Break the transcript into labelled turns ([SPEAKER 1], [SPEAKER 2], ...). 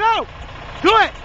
[SPEAKER 1] Go! Do it!